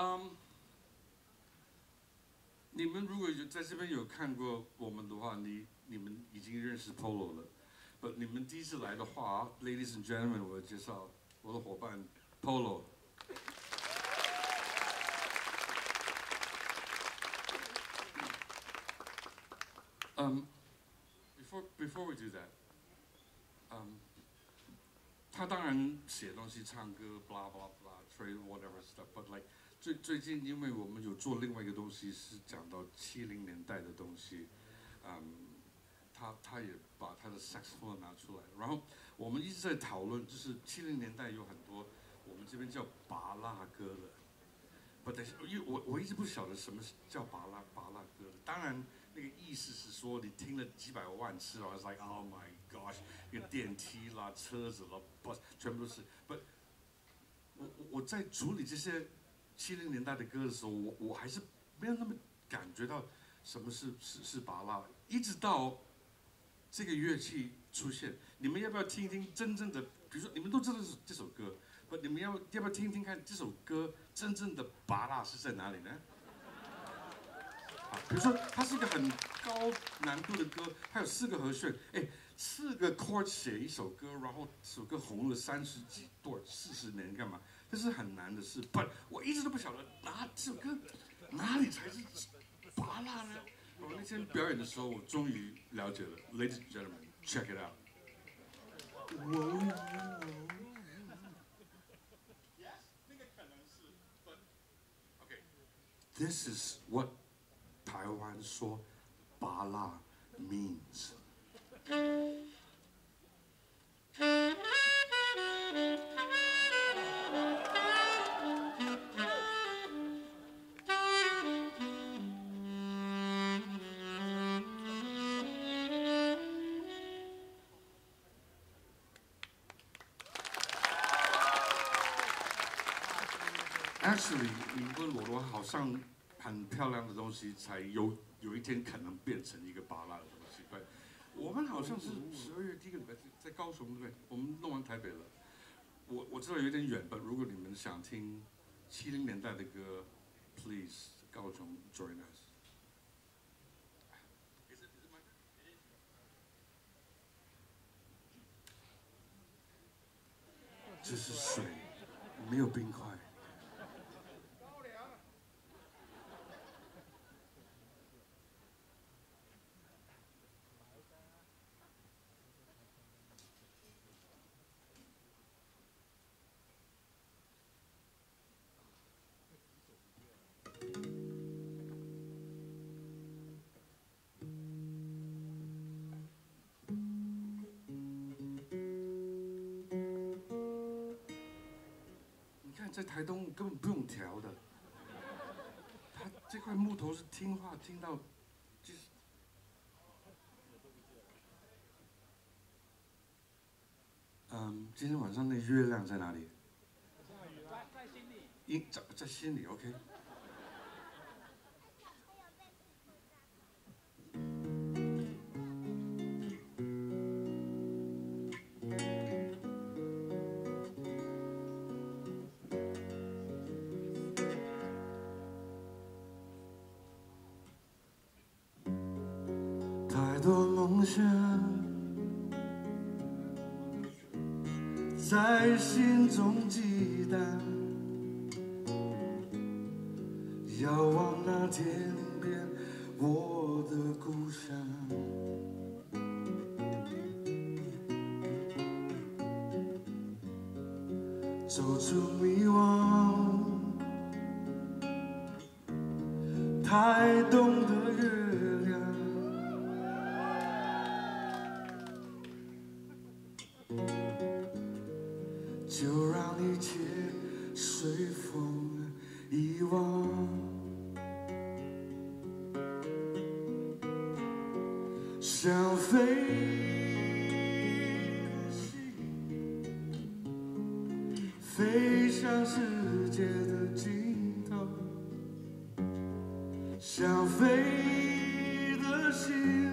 嗯，你们如果有在这边有看过我们的话，你你们已经认识 Polo 了。不，你们第一次来的话，Ladies and gentlemen，我介绍我的伙伴 Polo。嗯，before before we do that，嗯，他当然写东西、唱歌，blah blah blah，trade whatever stuff，but like 最最近，因为我们有做另外一个东西，是讲到七零年代的东西，嗯，他他也把他的 saxophone 拿出来，然后我们一直在讨论，就是七零年代有很多我们这边叫拔蜡歌的，不对，因为我我一直不晓得什么叫拔蜡拔蜡歌的，当然。那个意思是说，你听了几百万次了，like oh my gosh，那个电梯啦、车子啦、bus，全部都是。不，我我我在处理这些七零年代的歌的时候，我我还是没有那么感觉到什么是是是拔蜡。一直到这个乐器出现，你们要不要听一听真正的？比如说，你们都知道这这首歌，不，你们要要不要听听看这首歌真正的拔蜡是在哪里呢？比如说，它是一个很高难度的歌，它有四个和弦，哎，四个 chord 写一首歌，然后首歌红了三十几多四十年，干嘛？这是很难的事。不，我一直都不晓得哪这首歌哪里才是拔蜡呢？我那天表演的时候，我终于了解了。Ladies and gentlemen, check it out. This is what 台湾说“巴拉 ”means。Actually，你问我的话，好像。很漂亮的东西，才有有一天可能变成一个巴拉的东西。对，我们好像是十二月第一个礼拜在高雄，对不对？我们弄完台北了。我我知道有点远吧。如果你们想听七零年代的歌，Please 高雄 join us。这是水，没有冰块。在台东根本不用调的，他这块木头是听话听到，就是，嗯，今天晚上那月亮在哪里？在心里。在在心里，OK。梦想在心中激荡，遥望那天边我的故乡，走出迷惘，太懂的人就让一切随风遗忘，想飞的心，飞向世界的尽头，想飞的心，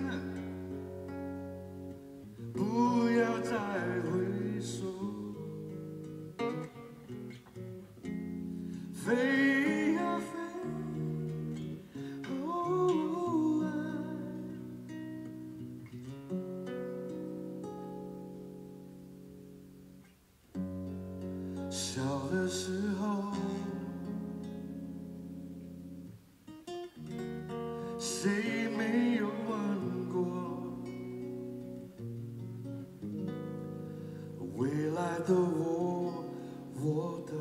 的时候谁没有问过未来的我我的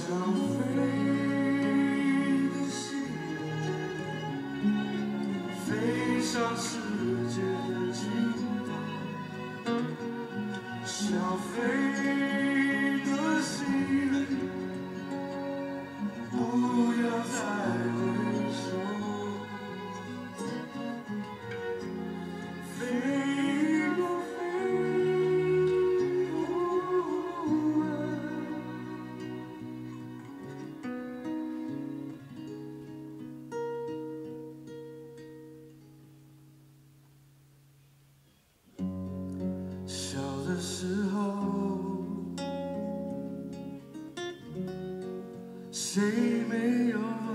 想飞的心飞上世界的尽头想飞的心。时候谁没有？